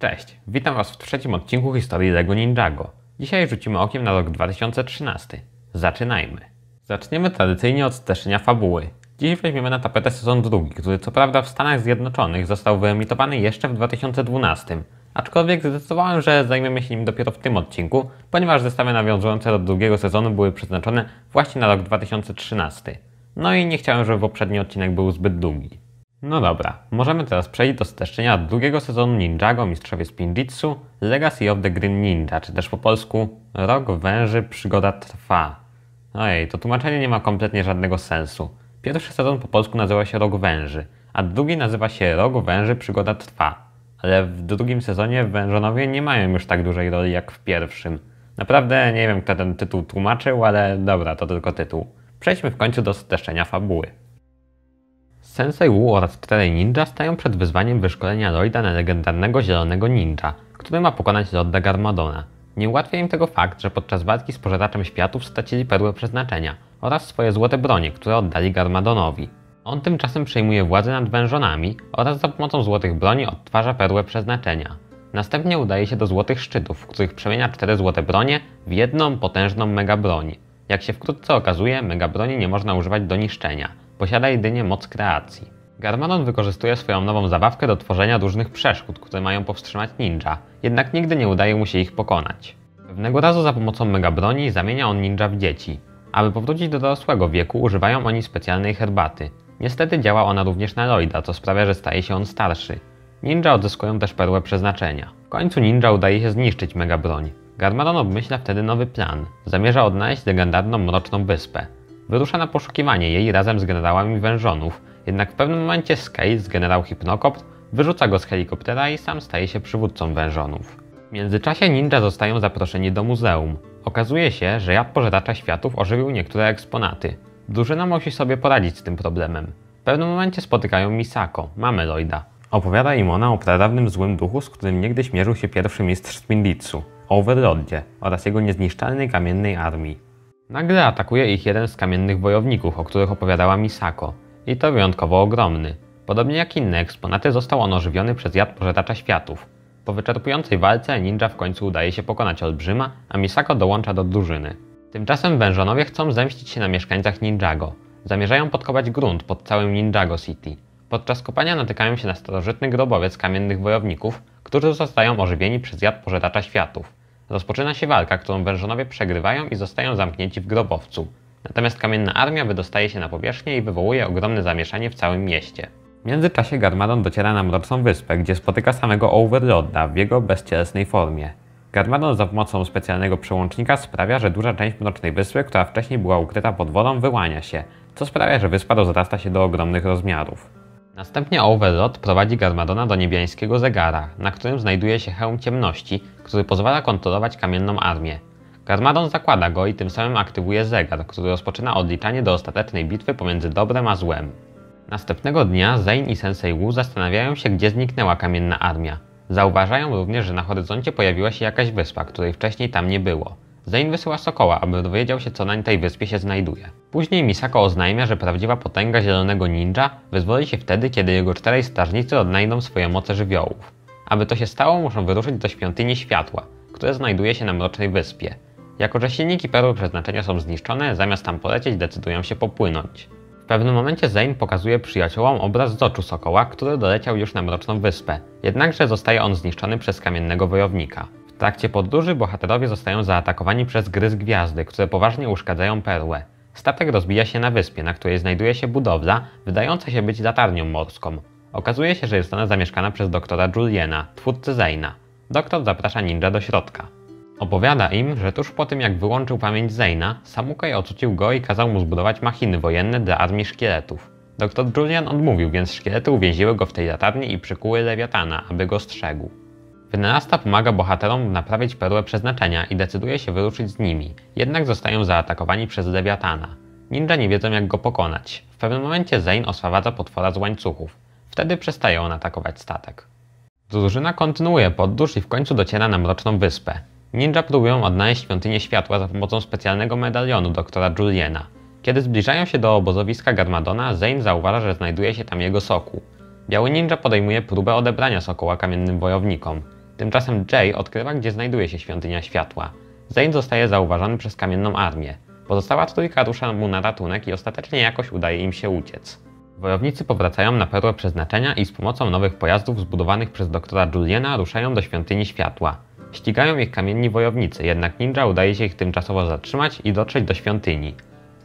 Cześć, witam Was w trzecim odcinku historii LEGO Ninjago. Dzisiaj rzucimy okiem na rok 2013. Zaczynajmy. Zaczniemy tradycyjnie od streszczenia fabuły. Dziś weźmiemy na tapetę sezon drugi, który co prawda w Stanach Zjednoczonych został wyemitowany jeszcze w 2012, aczkolwiek zdecydowałem, że zajmiemy się nim dopiero w tym odcinku, ponieważ zestawy nawiązujące do drugiego sezonu były przeznaczone właśnie na rok 2013. No i nie chciałem, żeby poprzedni odcinek był zbyt długi. No dobra, możemy teraz przejść do streszczenia drugiego sezonu Ninjago Mistrzowie Spinjitzu Legacy of the Green Ninja, czy też po polsku Rok Węży Przygoda Trwa. Ojej, to tłumaczenie nie ma kompletnie żadnego sensu. Pierwszy sezon po polsku nazywa się Rok Węży, a drugi nazywa się Rok Węży Przygoda Trwa. Ale w drugim sezonie wężonowie nie mają już tak dużej roli jak w pierwszym. Naprawdę nie wiem, kto ten tytuł tłumaczył, ale dobra, to tylko tytuł. Przejdźmy w końcu do streszczenia fabuły. Sensei Wu oraz czterej ninja stają przed wyzwaniem wyszkolenia Lloyda na legendarnego zielonego ninja, który ma pokonać Lorda Garmadona. Nie ułatwia im tego fakt, że podczas walki z pożeraczem światów stracili perłę przeznaczenia oraz swoje złote bronie, które oddali Garmadonowi. On tymczasem przejmuje władzę nad wężonami oraz za pomocą złotych broni odtwarza perłę przeznaczenia. Następnie udaje się do złotych szczytów, w których przemienia cztery złote bronie w jedną potężną mega broń. Jak się wkrótce okazuje, mega broni nie można używać do niszczenia. Posiada jedynie moc kreacji. Garmadon wykorzystuje swoją nową zabawkę do tworzenia różnych przeszkód, które mają powstrzymać ninja, jednak nigdy nie udaje mu się ich pokonać. Pewnego razu za pomocą mega broni zamienia on ninja w dzieci. Aby powrócić do dorosłego wieku, używają oni specjalnej herbaty. Niestety działa ona również na Lloyda, co sprawia, że staje się on starszy. Ninja odzyskują też perłę przeznaczenia. W końcu ninja udaje się zniszczyć mega broń. Garmadon obmyśla wtedy nowy plan. Zamierza odnaleźć legendarną Mroczną Wyspę. Wyrusza na poszukiwanie jej razem z generałami wężonów, jednak w pewnym momencie Scale, generał Hypnocopt, wyrzuca go z helikoptera i sam staje się przywódcą wężonów. W międzyczasie ninja zostają zaproszeni do muzeum. Okazuje się, że jad pożeracza światów ożywił niektóre eksponaty. Drużyna musi sobie poradzić z tym problemem. W pewnym momencie spotykają Misako, mamę Lloyda. Opowiada im ona o pradawnym złym duchu, z którym niegdyś mierzył się pierwszy mistrz Spinditsu, o Overlordzie oraz jego niezniszczalnej kamiennej armii. Nagle atakuje ich jeden z kamiennych wojowników, o których opowiadała Misako. I to wyjątkowo ogromny. Podobnie jak inne eksponaty, został on ożywiony przez jad pożeracza światów. Po wyczerpującej walce ninja w końcu udaje się pokonać olbrzyma, a Misako dołącza do drużyny. Tymczasem wężonowie chcą zemścić się na mieszkańcach Ninjago. Zamierzają podkopać grunt pod całym Ninjago City. Podczas kopania natykają się na starożytny grobowiec kamiennych wojowników, którzy zostają ożywieni przez jad pożeracza światów. Rozpoczyna się walka, którą wężonowie przegrywają i zostają zamknięci w grobowcu. Natomiast kamienna armia wydostaje się na powierzchnię i wywołuje ogromne zamieszanie w całym mieście. W międzyczasie Garmadon dociera na Mroczną Wyspę, gdzie spotyka samego Overlorda w jego bezcielesnej formie. Garmadon za pomocą specjalnego przełącznika sprawia, że duża część Mrocznej Wyspy, która wcześniej była ukryta pod wodą, wyłania się, co sprawia, że wyspa rozrasta się do ogromnych rozmiarów. Następnie Overlord prowadzi Garmadona do niebiańskiego zegara, na którym znajduje się hełm ciemności, który pozwala kontrolować kamienną armię. Garmadon zakłada go i tym samym aktywuje zegar, który rozpoczyna odliczanie do ostatecznej bitwy pomiędzy dobrem a złem. Następnego dnia Zain i Sensei Wu zastanawiają się, gdzie zniknęła kamienna armia. Zauważają również, że na horyzoncie pojawiła się jakaś wyspa, której wcześniej tam nie było. Zain wysyła Sokoła, aby dowiedział się, co na tej wyspie się znajduje. Później Misako oznajmia, że prawdziwa potęga zielonego ninja wyzwoli się wtedy, kiedy jego czterej strażnicy odnajdą swoje moce żywiołów. Aby to się stało, muszą wyruszyć do świątyni światła, które znajduje się na Mrocznej Wyspie. Jako, że silniki perły przeznaczenia są zniszczone, zamiast tam polecieć, decydują się popłynąć. W pewnym momencie Zane pokazuje przyjaciołom obraz z oczu sokoła, który doleciał już na Mroczną Wyspę, jednakże zostaje on zniszczony przez kamiennego wojownika. W trakcie podróży bohaterowie zostają zaatakowani przez gry z gwiazdy, które poważnie uszkadzają perłę. Statek rozbija się na wyspie, na której znajduje się budowla, wydająca się być latarnią morską. Okazuje się, że jest ona zamieszkana przez doktora Juliena, twórcy Zayna. Doktor zaprasza ninja do środka. Opowiada im, że tuż po tym jak wyłączył pamięć Zayna, Samukaj ocucił go i kazał mu zbudować machiny wojenne dla armii szkieletów. Doktor Julian odmówił, więc szkielety uwięziły go w tej latarni i przykuły lewiatana, aby go strzegł. Wynalazca pomaga bohaterom naprawić perłę przeznaczenia i decyduje się wyruszyć z nimi, jednak zostają zaatakowani przez lewiatana. Ninja nie wiedzą jak go pokonać. W pewnym momencie Zane oswawadza potwora z łańcuchów. Wtedy przestaje on atakować statek. Drużyna kontynuuje podróż i w końcu dociera na Mroczną Wyspę. Ninja próbują odnaleźć świątynię światła za pomocą specjalnego medalionu doktora Juliena. Kiedy zbliżają się do obozowiska Garmadona, Zane zauważa, że znajduje się tam jego sokół. Biały ninja podejmuje próbę odebrania sokoła kamiennym wojownikom. Tymczasem Jay odkrywa, gdzie znajduje się świątynia światła. Zane zostaje zauważony przez kamienną armię. Pozostała trójka rusza mu na ratunek i ostatecznie jakoś udaje im się uciec. Wojownicy powracają na perłę przeznaczenia i z pomocą nowych pojazdów zbudowanych przez doktora Juliana ruszają do świątyni światła. Ścigają ich kamienni wojownicy, jednak ninja udaje się ich tymczasowo zatrzymać i dotrzeć do świątyni.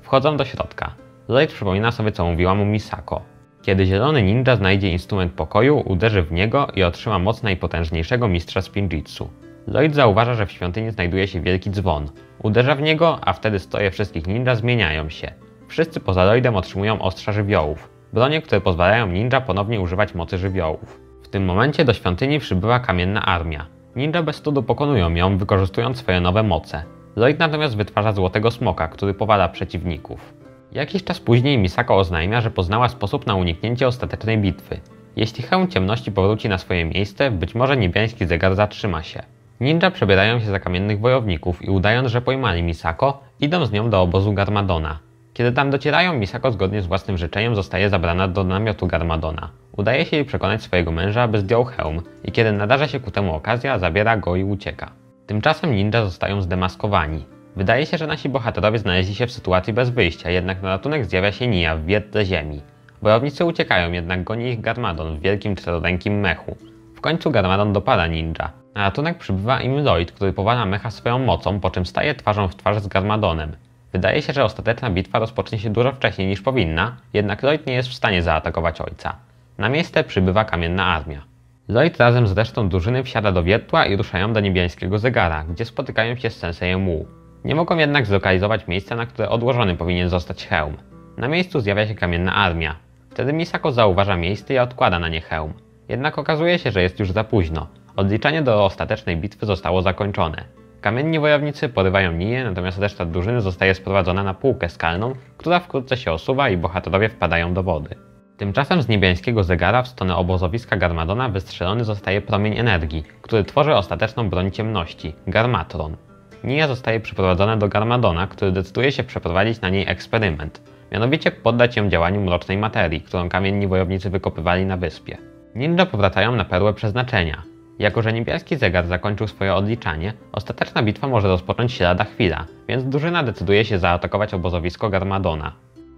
Wchodzą do środka. Lloyd przypomina sobie, co mówiła mu Misako. Kiedy zielony ninja znajdzie instrument pokoju, uderzy w niego i otrzyma moc najpotężniejszego mistrza spinjitsu. Lloyd zauważa, że w świątyni znajduje się wielki dzwon. Uderza w niego, a wtedy stoje wszystkich ninja zmieniają się. Wszyscy poza Lloydem otrzymują ostrza żywiołów. Bronie, które pozwalają ninja ponownie używać mocy żywiołów. W tym momencie do świątyni przybywa kamienna armia. Ninja bez trudu pokonują ją, wykorzystując swoje nowe moce. Lloyd natomiast wytwarza złotego smoka, który powala przeciwników. Jakiś czas później Misako oznajmia, że poznała sposób na uniknięcie ostatecznej bitwy. Jeśli hełm ciemności powróci na swoje miejsce, być może niebiański zegar zatrzyma się. Ninja przebierają się za kamiennych wojowników i udając, że pojmali Misako, idą z nią do obozu Garmadona. Kiedy tam docierają, Misako zgodnie z własnym życzeniem zostaje zabrana do namiotu Garmadona. Udaje się jej przekonać swojego męża, aby zdjął hełm i kiedy nadarza się ku temu okazja, zabiera go i ucieka. Tymczasem ninja zostają zdemaskowani. Wydaje się, że nasi bohaterowie znaleźli się w sytuacji bez wyjścia, jednak na ratunek zjawia się Nia w wiedle ziemi. Wojownicy uciekają, jednak goni ich Garmadon w wielkim czterodękim mechu. W końcu Garmadon dopada ninja. Na ratunek przybywa im Lloyd, który powala mecha swoją mocą, po czym staje twarzą w twarz z Garmadonem. Wydaje się, że ostateczna bitwa rozpocznie się dużo wcześniej niż powinna, jednak Lloyd nie jest w stanie zaatakować ojca. Na miejsce przybywa kamienna armia. Lloyd razem z resztą drużyny wsiada do wiertła i ruszają do niebiańskiego zegara, gdzie spotykają się z Sensejem Wu. Nie mogą jednak zlokalizować miejsca, na które odłożony powinien zostać hełm. Na miejscu zjawia się kamienna armia. Wtedy Misako zauważa miejsce i odkłada na nie hełm. Jednak okazuje się, że jest już za późno. Odliczanie do ostatecznej bitwy zostało zakończone. Kamienni wojownicy porywają Niję, natomiast reszta drużyny zostaje sprowadzona na półkę skalną, która wkrótce się osuwa i bohaterowie wpadają do wody. Tymczasem z niebiańskiego zegara w stronę obozowiska Garmadona wystrzelony zostaje promień energii, który tworzy ostateczną broń ciemności Garmatron. Nia zostaje przyprowadzona do Garmadona, który decyduje się przeprowadzić na niej eksperyment. Mianowicie poddać ją działaniu mrocznej materii, którą kamienni wojownicy wykopywali na wyspie. Ninja powracają na perłę przeznaczenia. Jako, że niebieski zegar zakończył swoje odliczanie, ostateczna bitwa może rozpocząć się lada chwila, więc drużyna decyduje się zaatakować obozowisko Garmadona.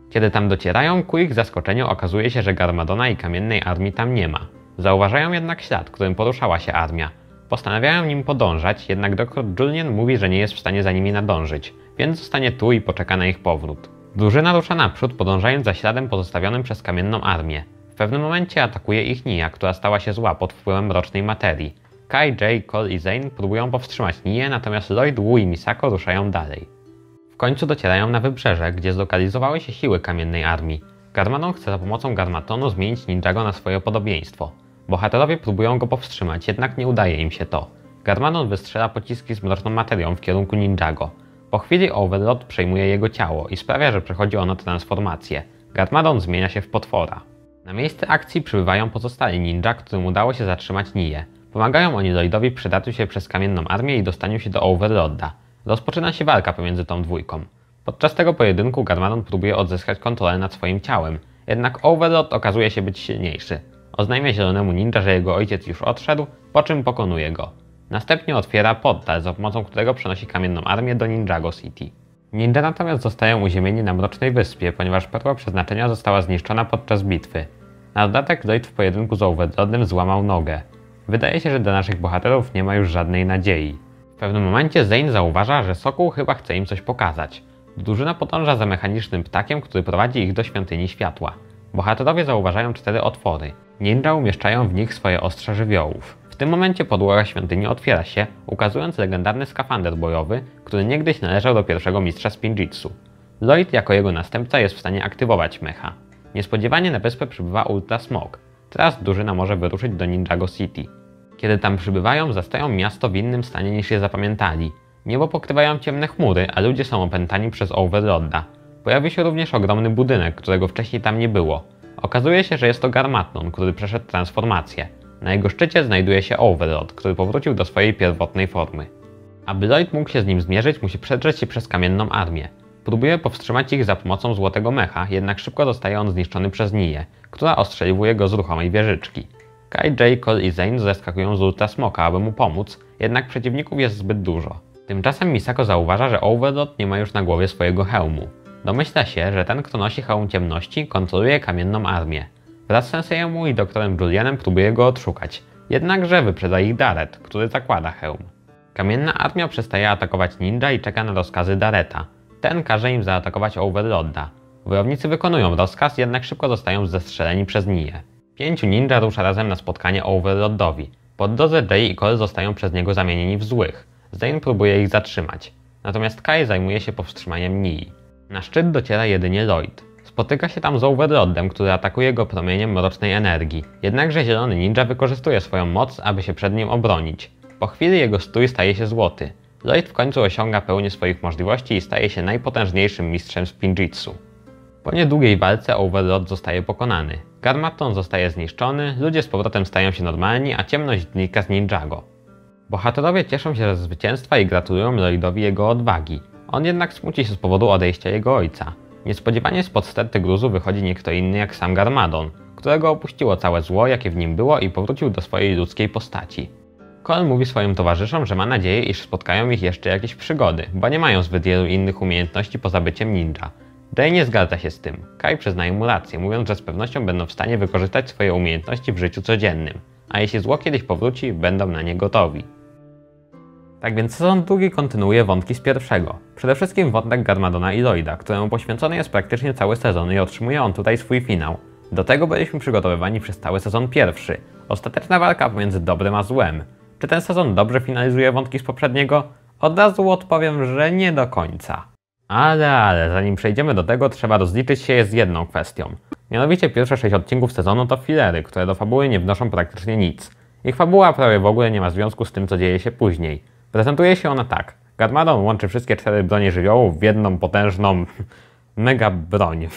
Kiedy tam docierają, ku ich zaskoczeniu okazuje się, że Garmadona i kamiennej armii tam nie ma. Zauważają jednak ślad, którym poruszała się armia. Postanawiają nim podążać, jednak dr Julian mówi, że nie jest w stanie za nimi nadążyć, więc zostanie tu i poczeka na ich powrót. Drużyna rusza naprzód, podążając za śladem pozostawionym przez kamienną armię. W pewnym momencie atakuje ich Nia, która stała się zła pod wpływem mrocznej materii. Kai, Jay, Cole i Zane próbują powstrzymać Nię, natomiast Lloyd, Wu i Misako ruszają dalej. W końcu docierają na wybrzeże, gdzie zlokalizowały się siły kamiennej armii. Garmadon chce za pomocą Garmatonu zmienić Ninjago na swoje podobieństwo. Bohaterowie próbują go powstrzymać, jednak nie udaje im się to. Garmadon wystrzela pociski z mroczną materią w kierunku Ninjago. Po chwili Overlord przejmuje jego ciało i sprawia, że przechodzi ono transformację. Garmadon zmienia się w potwora. Na miejsce akcji przybywają pozostali ninja, którym udało się zatrzymać Niję. Pomagają oni Lloydowi przedarciu się przez kamienną armię i dostaniu się do Overlorda. Rozpoczyna się walka pomiędzy tą dwójką. Podczas tego pojedynku Garmadon próbuje odzyskać kontrolę nad swoim ciałem, jednak Overlord okazuje się być silniejszy. Oznajmia zielonemu ninja, że jego ojciec już odszedł, po czym pokonuje go. Następnie otwiera portal, za pomocą którego przenosi kamienną armię do Ninjago City. Ninja natomiast zostają uziemieni na Mrocznej Wyspie, ponieważ perła przeznaczenia została zniszczona podczas bitwy. Na dodatek Lloyd w pojedynku z Overlordem złamał nogę. Wydaje się, że dla naszych bohaterów nie ma już żadnej nadziei. W pewnym momencie Zane zauważa, że Sokół chyba chce im coś pokazać. Drużyna podąża za mechanicznym ptakiem, który prowadzi ich do świątyni światła. Bohaterowie zauważają cztery otwory. Ninja umieszczają w nich swoje ostrze żywiołów. W tym momencie podłoga świątyni otwiera się, ukazując legendarny skafander bojowy, który niegdyś należał do pierwszego mistrza Spinjitsu. Lloyd jako jego następca jest w stanie aktywować mecha. Niespodziewanie na wyspę przybywa Ultra Smog. Teraz drużyna może wyruszyć do Ninjago City. Kiedy tam przybywają, zastają miasto w innym stanie niż je zapamiętali. Niebo pokrywają ciemne chmury, a ludzie są opętani przez Overlorda. Pojawi się również ogromny budynek, którego wcześniej tam nie było. Okazuje się, że jest to Garmatnon, który przeszedł transformację. Na jego szczycie znajduje się Overlord, który powrócił do swojej pierwotnej formy. Aby Lloyd mógł się z nim zmierzyć, musi przedrzeć się przez kamienną armię. Próbuje powstrzymać ich za pomocą złotego mecha, jednak szybko zostaje on zniszczony przez Niję, która ostrzeliwuje go z ruchomej wieżyczki. Kai, Jay, Cole i Zane zeskakują z Ultra Smoka, aby mu pomóc, jednak przeciwników jest zbyt dużo. Tymczasem Misako zauważa, że Overlord nie ma już na głowie swojego hełmu. Domyśla się, że ten, kto nosi hełm ciemności, kontroluje kamienną armię. Wraz z Senseiemu i doktorem Julianem próbuje go odszukać, jednakże wyprzedza ich Daret, który zakłada hełm. Kamienna armia przestaje atakować ninja i czeka na rozkazy Dareta. Ten każe im zaatakować Overlorda. Wojownicy wykonują rozkaz, jednak szybko zostają zestrzeleni przez Niję. Pięciu ninja rusza razem na spotkanie Overlordowi. Po drodze Jay i Cole zostają przez niego zamienieni w złych. Zane próbuje ich zatrzymać. Natomiast Kai zajmuje się powstrzymaniem Nii. Na szczyt dociera jedynie Lloyd. Spotyka się tam z Overlordem, który atakuje go promieniem mrocznej energii. Jednakże zielony ninja wykorzystuje swoją moc, aby się przed nim obronić. Po chwili jego stój staje się złoty. Lloyd w końcu osiąga pełnię swoich możliwości i staje się najpotężniejszym mistrzem spinjitsu. Po niedługiej walce Overlord zostaje pokonany. Garmaton zostaje zniszczony, ludzie z powrotem stają się normalni, a ciemność znika z Ninjago. Bohaterowie cieszą się ze zwycięstwa i gratulują Lloydowi jego odwagi. On jednak smuci się z powodu odejścia jego ojca. Niespodziewanie spod sterty gruzu wychodzi nie kto inny jak sam Garmadon, którego opuściło całe zło, jakie w nim było i powrócił do swojej ludzkiej postaci. Cole mówi swoim towarzyszom, że ma nadzieję, iż spotkają ich jeszcze jakieś przygody, bo nie mają zbyt wielu innych umiejętności poza byciem ninja. Jay nie zgadza się z tym. Kai przyznaje mu rację, mówiąc, że z pewnością będą w stanie wykorzystać swoje umiejętności w życiu codziennym, a jeśli zło kiedyś powróci, będą na nie gotowi. Tak więc sezon drugi kontynuuje wątki z pierwszego. Przede wszystkim wątek Garmadona i Lloyda, któremu poświęcony jest praktycznie cały sezon i otrzymuje on tutaj swój finał. Do tego byliśmy przygotowywani przez cały sezon pierwszy. Ostateczna walka pomiędzy dobrem a złem. Czy ten sezon dobrze finalizuje wątki z poprzedniego? Od razu odpowiem, że nie do końca. Ale, ale, zanim przejdziemy do tego, trzeba rozliczyć się z jedną kwestią. Mianowicie pierwsze sześć odcinków sezonu to filery, które do fabuły nie wnoszą praktycznie nic. Ich fabuła prawie w ogóle nie ma związku z tym, co dzieje się później. Prezentuje się ona tak. Garmadon łączy wszystkie cztery bronie żywiołów w jedną potężną mega broń.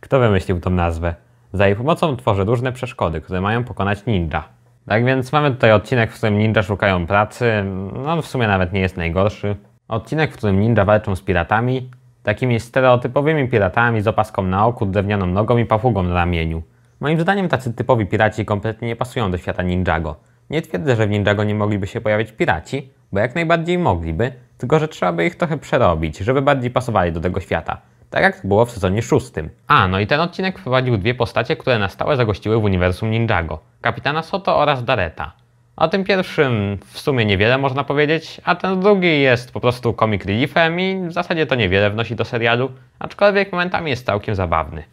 Kto wymyślił tą nazwę? Za jej pomocą tworzy różne przeszkody, które mają pokonać ninja. Tak więc mamy tutaj odcinek, w którym ninja szukają pracy. No w sumie nawet nie jest najgorszy. Odcinek, w którym ninja walczą z piratami. Takimi stereotypowymi piratami z opaską na oku, drewnianą nogą i papugą na ramieniu. Moim zdaniem tacy typowi piraci kompletnie nie pasują do świata Ninjago. Nie twierdzę, że w Ninjago nie mogliby się pojawić piraci, bo jak najbardziej mogliby, tylko że trzeba by ich trochę przerobić, żeby bardziej pasowali do tego świata. Tak jak było w sezonie szóstym. A, no i ten odcinek wprowadził dwie postacie, które na stałe zagościły w uniwersum Ninjago. Kapitana Soto oraz Dareta. O tym pierwszym w sumie niewiele można powiedzieć, a ten drugi jest po prostu comic reliefem i w zasadzie to niewiele wnosi do serialu, aczkolwiek momentami jest całkiem zabawny.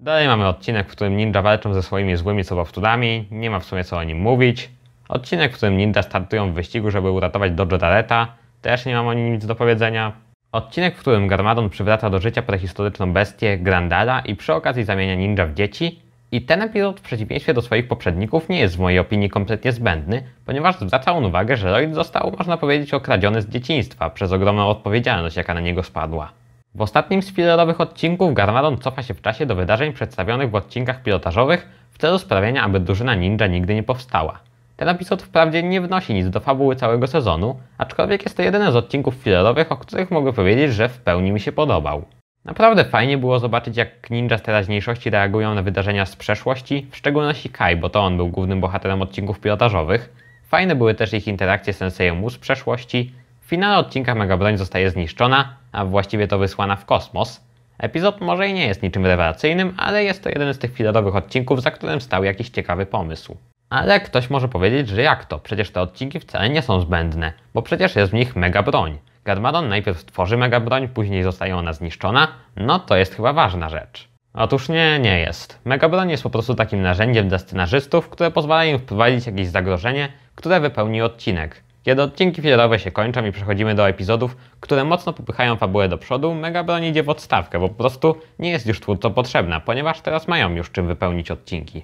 Dalej mamy odcinek, w którym ninja walczą ze swoimi złymi sobowtórami, nie ma w sumie co o nim mówić. Odcinek, w którym ninja startują w wyścigu, żeby uratować Dojo Dareta, też nie mam o nim nic do powiedzenia. Odcinek, w którym Garmadon przywraca do życia prehistoryczną bestię Grandala i przy okazji zamienia ninja w dzieci. I ten epizod w przeciwieństwie do swoich poprzedników nie jest w mojej opinii kompletnie zbędny, ponieważ zwraca on uwagę, że Lloyd został, można powiedzieć, okradziony z dzieciństwa przez ogromną odpowiedzialność, jaka na niego spadła. W ostatnim z filerowych odcinków Garmadon cofa się w czasie do wydarzeń przedstawionych w odcinkach pilotażowych w celu sprawienia, aby drużyna ninja nigdy nie powstała. Ten epizod wprawdzie nie wnosi nic do fabuły całego sezonu, aczkolwiek jest to jeden z odcinków filerowych, o których mogę powiedzieć, że w pełni mi się podobał. Naprawdę fajnie było zobaczyć, jak ninja z teraźniejszości reagują na wydarzenia z przeszłości, w szczególności Kai, bo to on był głównym bohaterem odcinków pilotażowych. Fajne były też ich interakcje z Senseią z przeszłości. W finale odcinka Megabroń zostaje zniszczona, a właściwie to wysłana w kosmos. Epizod może i nie jest niczym rewelacyjnym, ale jest to jeden z tych filerowych odcinków, za którym stał jakiś ciekawy pomysł. Ale ktoś może powiedzieć, że jak to? Przecież te odcinki wcale nie są zbędne, bo przecież jest w nich mega broń. Gadmadon najpierw stworzy mega broń, później zostaje ona zniszczona, no to jest chyba ważna rzecz. Otóż nie, nie jest. Megabroń jest po prostu takim narzędziem dla scenarzystów, które pozwala im wprowadzić jakieś zagrożenie, które wypełni odcinek. Kiedy odcinki filerowe się kończą i przechodzimy do epizodów, które mocno popychają fabułę do przodu, Megabroń idzie w odstawkę, bo po prostu nie jest już twórcom potrzebna, ponieważ teraz mają już czym wypełnić odcinki.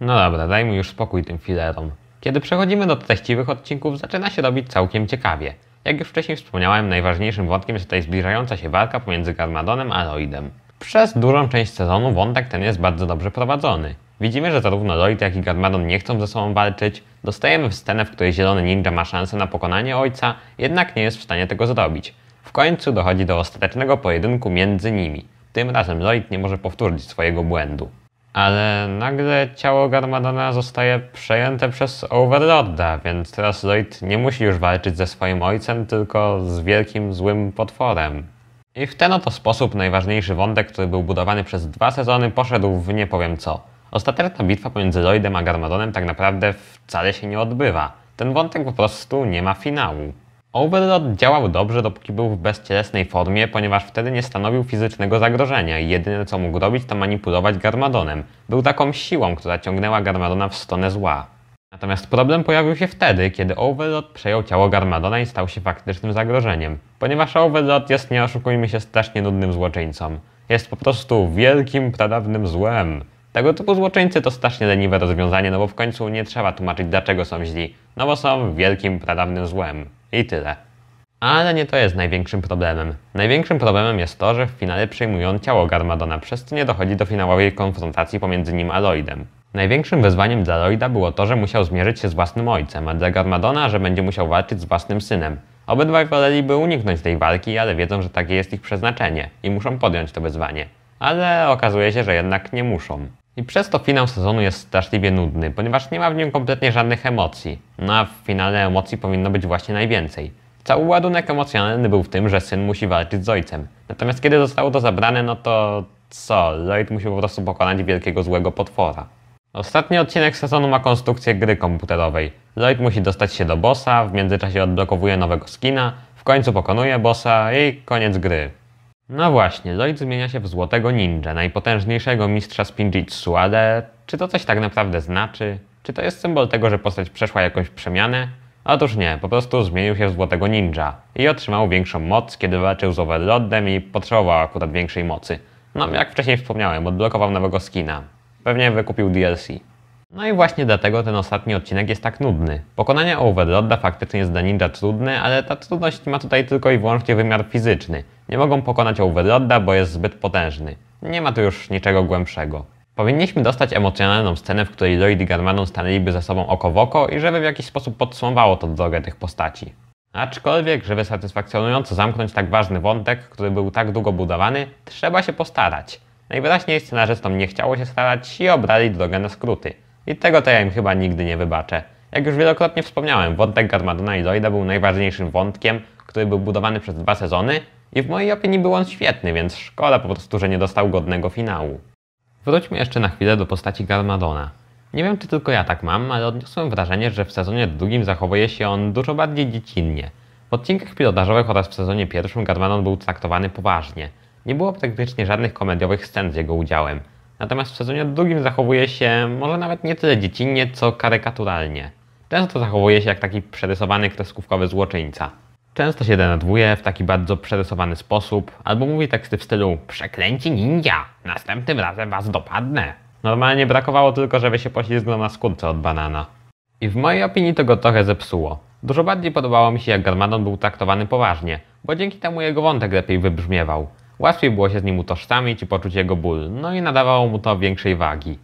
No dobra, dajmy już spokój tym filerom. Kiedy przechodzimy do treściwych odcinków, zaczyna się robić całkiem ciekawie. Jak już wcześniej wspomniałem, najważniejszym wątkiem jest tutaj zbliżająca się walka pomiędzy Garmadonem a Lloydem. Przez dużą część sezonu wątek ten jest bardzo dobrze prowadzony. Widzimy, że zarówno Lloyd, jak i Garmadon nie chcą ze sobą walczyć. Dostajemy scenę, w której zielony ninja ma szansę na pokonanie ojca, jednak nie jest w stanie tego zrobić. W końcu dochodzi do ostatecznego pojedynku między nimi. Tym razem Lloyd nie może powtórzyć swojego błędu. Ale nagle ciało Garmadona zostaje przejęte przez Overlorda, więc teraz Lloyd nie musi już walczyć ze swoim ojcem, tylko z wielkim złym potworem. I w ten oto sposób najważniejszy wątek, który był budowany przez dwa sezony, poszedł w nie powiem co. Ostateczna bitwa pomiędzy Lloydem a Garmadonem tak naprawdę wcale się nie odbywa. Ten wątek po prostu nie ma finału. Overlord działał dobrze, dopóki był w bezcielesnej formie, ponieważ wtedy nie stanowił fizycznego zagrożenia i jedyne co mógł robić to manipulować Garmadonem. Był taką siłą, która ciągnęła Garmadona w stronę zła. Natomiast problem pojawił się wtedy, kiedy Overlord przejął ciało Garmadona i stał się faktycznym zagrożeniem. Ponieważ Overlord jest, nie oszukujmy się, strasznie nudnym złoczyńcą. Jest po prostu wielkim, pradawnym złem. Tego typu złoczyńcy to strasznie leniwe rozwiązanie, no bo w końcu nie trzeba tłumaczyć dlaczego są źli. No bo są wielkim, pradawnym złem. I tyle. Ale nie to jest największym problemem. Największym problemem jest to, że w finale przejmują ciało Garmadona, przez co nie dochodzi do finałowej konfrontacji pomiędzy nim a Lloydem. Największym wyzwaniem dla Lloyda było to, że musiał zmierzyć się z własnym ojcem, a dla Garmadona, że będzie musiał walczyć z własnym synem. Obydwaj woleliby uniknąć tej walki, ale wiedzą, że takie jest ich przeznaczenie i muszą podjąć to wyzwanie. Ale okazuje się, że jednak nie muszą. I przez to finał sezonu jest straszliwie nudny, ponieważ nie ma w nim kompletnie żadnych emocji. No a w finale emocji powinno być właśnie najwięcej. Cały ładunek emocjonalny był w tym, że syn musi walczyć z ojcem. Natomiast kiedy zostało to zabrane, no to co? Lloyd musi po prostu pokonać wielkiego złego potwora. Ostatni odcinek sezonu ma konstrukcję gry komputerowej. Lloyd musi dostać się do bossa, w międzyczasie odblokowuje nowego skina, w końcu pokonuje bossa i koniec gry. No właśnie, Lloyd zmienia się w złotego ninja, najpotężniejszego mistrza spinjitsu, ale czy to coś tak naprawdę znaczy? Czy to jest symbol tego, że postać przeszła jakąś przemianę? Otóż nie, po prostu zmienił się w złotego ninja i otrzymał większą moc, kiedy walczył z Overlordem i potrzebował akurat większej mocy. No, jak wcześniej wspomniałem, odblokował nowego skina. Pewnie wykupił DLC. No i właśnie dlatego ten ostatni odcinek jest tak nudny. Pokonanie Overlorda faktycznie jest dla ninja trudne, ale ta trudność ma tutaj tylko i wyłącznie wymiar fizyczny. Nie mogą pokonać Overlorda, bo jest zbyt potężny. Nie ma tu już niczego głębszego. Powinniśmy dostać emocjonalną scenę, w której Lloyd i Garmadon stanęliby ze sobą oko w oko i żeby w jakiś sposób podsumowało to drogę tych postaci. Aczkolwiek, żeby satysfakcjonująco zamknąć tak ważny wątek, który był tak długo budowany, trzeba się postarać. Najwyraźniej scenarzystom nie chciało się starać i obrali drogę na skróty. I tego to ja im chyba nigdy nie wybaczę. Jak już wielokrotnie wspomniałem, wątek Garmadona i Lloyda był najważniejszym wątkiem, który był budowany przez dwa sezony i w mojej opinii był on świetny, więc szkoda po prostu, że nie dostał godnego finału. Wróćmy jeszcze na chwilę do postaci Garmadona. Nie wiem, czy tylko ja tak mam, ale odniosłem wrażenie, że w sezonie drugim zachowuje się on dużo bardziej dziecinnie. W odcinkach pilotażowych oraz w sezonie pierwszym Garmadon był traktowany poważnie. Nie było praktycznie żadnych komediowych scen z jego udziałem. Natomiast w sezonie drugim zachowuje się może nawet nie tyle dziecinnie, co karykaturalnie. Często zachowuje się jak taki przerysowany kreskówkowy złoczyńca. Często się denerwuje w taki bardzo przerysowany sposób, albo mówi teksty w stylu Przeklęci ninja! Następnym razem was dopadnę! Normalnie brakowało tylko, żeby się poślizgnął na skórce od banana. I w mojej opinii to go trochę zepsuło. Dużo bardziej podobało mi się, jak Garmadon był traktowany poważnie, bo dzięki temu jego wątek lepiej wybrzmiewał. Łatwiej było się z nim utożsamić i poczuć jego ból, no i nadawało mu to większej wagi.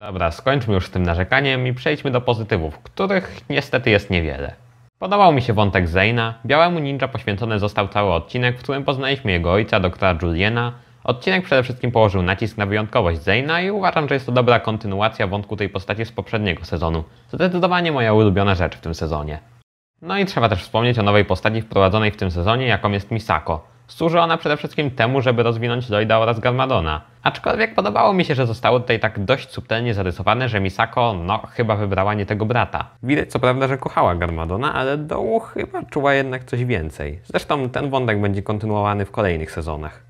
Dobra, skończmy już z tym narzekaniem i przejdźmy do pozytywów, których niestety jest niewiele. Podobał mi się wątek Zayna, białemu ninja poświęcony został cały odcinek, w którym poznaliśmy jego ojca, doktora Juliana. Odcinek przede wszystkim położył nacisk na wyjątkowość Zayna i uważam, że jest to dobra kontynuacja wątku tej postaci z poprzedniego sezonu. Zdecydowanie moja ulubiona rzecz w tym sezonie. No i trzeba też wspomnieć o nowej postaci wprowadzonej w tym sezonie, jaką jest Misako. Służy ona przede wszystkim temu, żeby rozwinąć Lloyda oraz Garmadona. Aczkolwiek podobało mi się, że zostało tutaj tak dość subtelnie zarysowane, że Misako, no, chyba wybrała nie tego brata. Widać co prawda, że kochała Garmadona, ale dołu chyba czuła jednak coś więcej. Zresztą ten wątek będzie kontynuowany w kolejnych sezonach.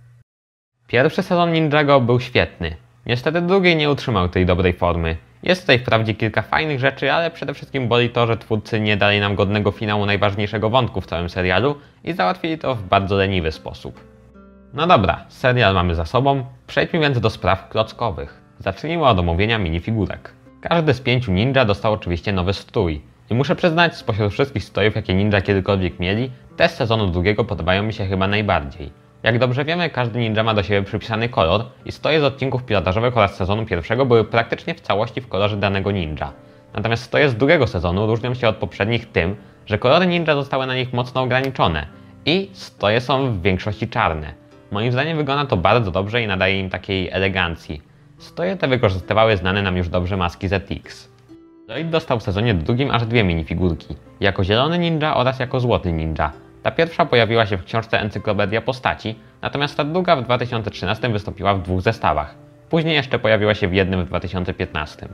Pierwszy sezon Ninjago był świetny. Niestety drugi nie utrzymał tej dobrej formy. Jest tutaj wprawdzie kilka fajnych rzeczy, ale przede wszystkim boli to, że twórcy nie dali nam godnego finału najważniejszego wątku w całym serialu i załatwili to w bardzo leniwy sposób. No dobra, serial mamy za sobą, przejdźmy więc do spraw klockowych. Zacznijmy od omówienia minifigurek. Każdy z pięciu ninja dostał oczywiście nowy strój. I muszę przyznać, spośród wszystkich strojów, jakie ninja kiedykolwiek mieli, te z sezonu drugiego podobają mi się chyba najbardziej. Jak dobrze wiemy, każdy ninja ma do siebie przypisany kolor i stroje z odcinków pilotażowych oraz sezonu pierwszego były praktycznie w całości w kolorze danego ninja. Natomiast stroje z drugiego sezonu różnią się od poprzednich tym, że kolory ninja zostały na nich mocno ograniczone i stroje są w większości czarne. Moim zdaniem wygląda to bardzo dobrze i nadaje im takiej elegancji. Stroje te wykorzystywały znane nam już dobrze maski ZX. Lloyd dostał w sezonie drugim aż dwie minifigurki, jako zielony ninja oraz jako złoty ninja. Ta pierwsza pojawiła się w książce Encyklopedia Postaci, natomiast ta druga w 2013 wystąpiła w dwóch zestawach. Później jeszcze pojawiła się w jednym w 2015.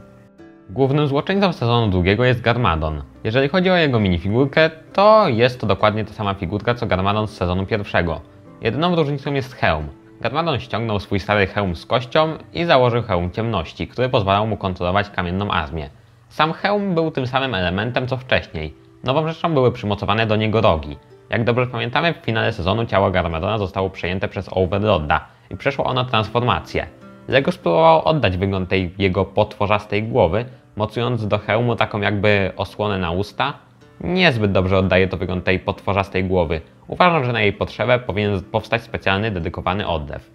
Głównym złoczyńcą sezonu drugiego jest Garmadon. Jeżeli chodzi o jego minifigurkę, to jest to dokładnie ta sama figurka co Garmadon z sezonu pierwszego. Jedyną różnicą jest hełm. Garmadon ściągnął swój stary hełm z kością i założył hełm ciemności, który pozwalał mu kontrolować kamienną armię. Sam hełm był tym samym elementem co wcześniej. Nową rzeczą były przymocowane do niego rogi. Jak dobrze pamiętamy, w finale sezonu ciało Garmadona zostało przejęte przez Overlorda i przeszło ono transformację. Lego spróbował oddać wygląd tej jego potworzastej głowy, mocując do hełmu taką jakby osłonę na usta. Niezbyt dobrze oddaje to wygląd tej potworzastej głowy. Uważam, że na jej potrzebę powinien powstać specjalny, dedykowany odlew.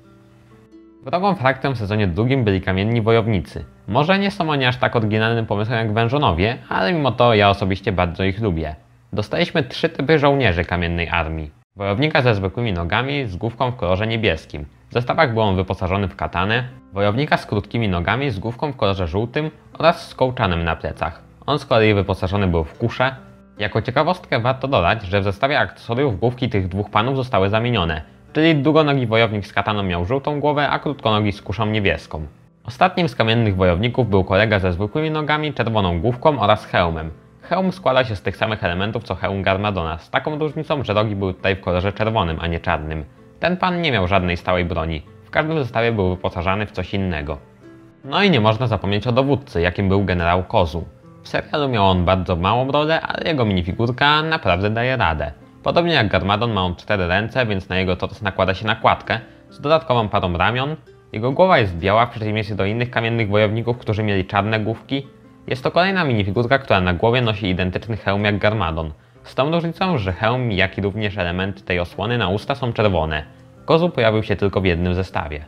Wrogą fraktem w sezonie drugim byli kamienni wojownicy. Może nie są oni aż tak oryginalnym pomysłem jak wężonowie, ale mimo to ja osobiście bardzo ich lubię. Dostaliśmy trzy typy żołnierzy kamiennej armii. Wojownika ze zwykłymi nogami z główką w kolorze niebieskim. W zestawach był on wyposażony w katanę, wojownika z krótkimi nogami z główką w kolorze żółtym oraz z kołczanem na plecach. On z kolei wyposażony był w kuszę. Jako ciekawostkę warto dodać, że w zestawie akcesoriów główki tych dwóch panów zostały zamienione, czyli długonogi wojownik z kataną miał żółtą głowę, a krótkonogi z kuszą niebieską. Ostatnim z kamiennych wojowników był kolega ze zwykłymi nogami, czerwoną główką oraz hełmem. Hełm składa się z tych samych elementów co hełm Garmadona, z taką różnicą, że rogi były tutaj w kolorze czerwonym, a nie czarnym. Ten pan nie miał żadnej stałej broni, w każdym zestawie był wyposażany w coś innego. No i nie można zapomnieć o dowódcy, jakim był generał Kozu. W serialu miał on bardzo małą rolę, ale jego minifigurka naprawdę daje radę. Podobnie jak Garmadon ma on cztery ręce, więc na jego tors nakłada się nakładkę z dodatkową parą ramion. Jego głowa jest biała w przeciwieństwie do innych kamiennych wojowników, którzy mieli czarne główki. Jest to kolejna minifigurka, która na głowie nosi identyczny hełm jak Garmadon. Z tą różnicą, że hełm, jak i również elementy tej osłony na usta są czerwone. Kozu pojawił się tylko w jednym zestawie.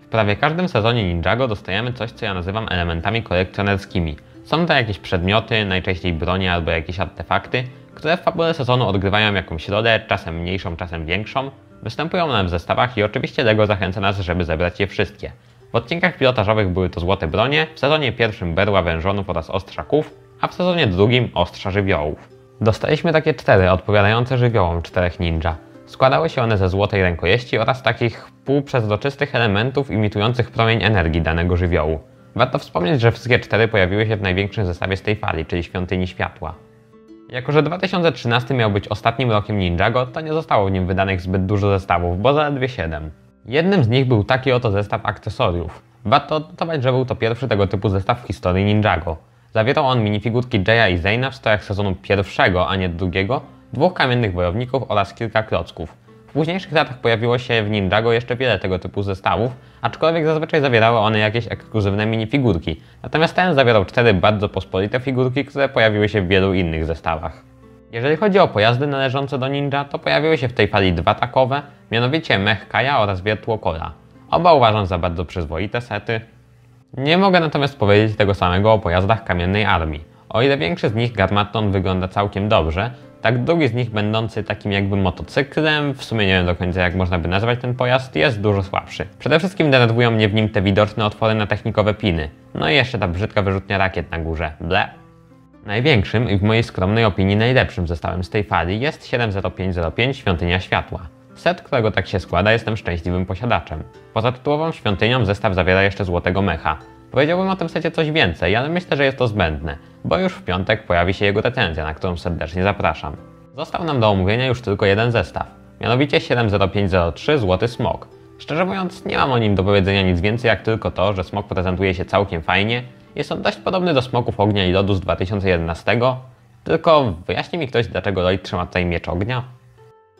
W prawie każdym sezonie Ninjago dostajemy coś, co ja nazywam elementami kolekcjonerskimi. Są to jakieś przedmioty, najczęściej bronie albo jakieś artefakty, które w fabule sezonu odgrywają jakąś rolę, czasem mniejszą, czasem większą. Występują one w zestawach i oczywiście Lego zachęca nas, żeby zebrać je wszystkie. W odcinkach pilotażowych były to złote bronie, w sezonie pierwszym berła wężonów oraz ostrzaków, a w sezonie drugim ostrza żywiołów. Dostaliśmy takie cztery odpowiadające żywiołom czterech ninja. Składały się one ze złotej rękojeści oraz takich półprzezroczystych elementów imitujących promień energii danego żywiołu. Warto wspomnieć, że wszystkie cztery pojawiły się w największym zestawie z tej fali, czyli Świątyni Światła. Jako, że 2013 miał być ostatnim rokiem Ninjago, to nie zostało w nim wydanych zbyt dużo zestawów, bo zaledwie 7. Jednym z nich był taki oto zestaw akcesoriów. Warto odnotować, że był to pierwszy tego typu zestaw w historii Ninjago. Zawierał on minifigurki Jaya i Zayna w strojach sezonu pierwszego, a nie drugiego, dwóch kamiennych wojowników oraz kilka klocków. W późniejszych latach pojawiło się w Ninjago jeszcze wiele tego typu zestawów, aczkolwiek zazwyczaj zawierały one jakieś ekskluzywne minifigurki, natomiast ten zawierał cztery bardzo pospolite figurki, które pojawiły się w wielu innych zestawach. Jeżeli chodzi o pojazdy należące do Ninja, to pojawiły się w tej fali dwa takowe, mianowicie Mech Kaja oraz Virtuocola. Oba uważam za bardzo przyzwoite sety. Nie mogę natomiast powiedzieć tego samego o pojazdach kamiennej armii. O ile większy z nich Garmatton wygląda całkiem dobrze, tak drugi z nich będący takim jakby motocyklem, w sumie nie wiem do końca jak można by nazwać ten pojazd, jest dużo słabszy. Przede wszystkim denerwują mnie w nim te widoczne otwory na technikowe piny. No i jeszcze ta brzydka wyrzutnia rakiet na górze. Ble. Największym i w mojej skromnej opinii najlepszym zestawem z tej fali jest 70505 Świątynia Światła. Set, którego tak się składa, jestem szczęśliwym posiadaczem. Poza tytułową świątynią zestaw zawiera jeszcze złotego mecha. Powiedziałbym o tym secie coś więcej, ale myślę, że jest to zbędne, bo już w piątek pojawi się jego recenzja, na którą serdecznie zapraszam. Został nam do omówienia już tylko jeden zestaw, mianowicie 70503 Złoty Smok. Szczerze mówiąc, nie mam o nim do powiedzenia nic więcej, jak tylko to, że smok prezentuje się całkiem fajnie. Jest on dość podobny do smoków ognia i lodu z 2011, tylko wyjaśni mi ktoś, dlaczego Lloyd trzyma tutaj miecz ognia?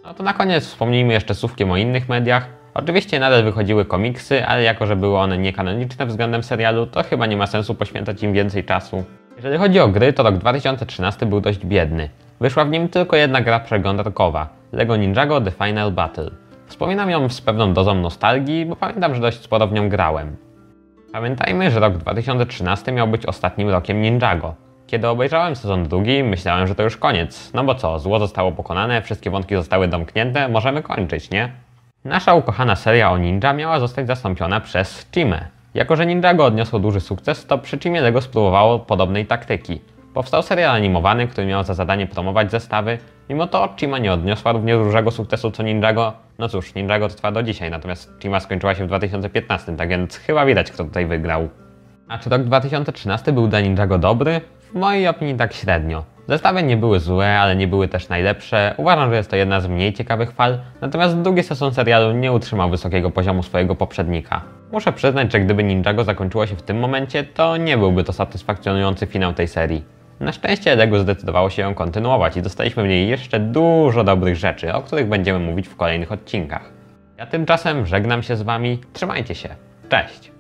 No to na koniec wspomnijmy jeszcze słówkiem o innych mediach. Oczywiście nadal wychodziły komiksy, ale jako, że były one niekanoniczne względem serialu, to chyba nie ma sensu poświęcać im więcej czasu. Jeżeli chodzi o gry, to rok 2013 był dość biedny. Wyszła w nim tylko jedna gra przeglądarkowa LEGO Ninjago The Final Battle. Wspominam ją z pewną dozą nostalgii, bo pamiętam, że dość sporo w nią grałem. Pamiętajmy, że rok 2013 miał być ostatnim rokiem Ninjago. Kiedy obejrzałem sezon drugi, myślałem, że to już koniec. No bo co, zło zostało pokonane, wszystkie wątki zostały domknięte, możemy kończyć, nie? Nasza ukochana seria o ninja miała zostać zastąpiona przez Chimę. Jako, że Ninjago odniosło duży sukces, to przy Teamie Lego spróbowało podobnej taktyki. Powstał serial animowany, który miał za zadanie promować zestawy. Mimo to Chima nie odniosła równie dużego sukcesu co Ninjago. No cóż, Ninjago trwa do dzisiaj, natomiast Chima skończyła się w 2015, tak więc chyba widać kto tutaj wygrał. A czy rok 2013 był dla Ninjago dobry? W mojej opinii tak średnio. Zestawy nie były złe, ale nie były też najlepsze. Uważam, że jest to jedna z mniej ciekawych fal, natomiast drugi sezon serialu nie utrzymał wysokiego poziomu swojego poprzednika. Muszę przyznać, że gdyby Ninjago zakończyło się w tym momencie, to nie byłby to satysfakcjonujący finał tej serii. Na szczęście Lego zdecydowało się ją kontynuować i dostaliśmy w niej jeszcze dużo dobrych rzeczy, o których będziemy mówić w kolejnych odcinkach. Ja tymczasem żegnam się z Wami, trzymajcie się, cześć!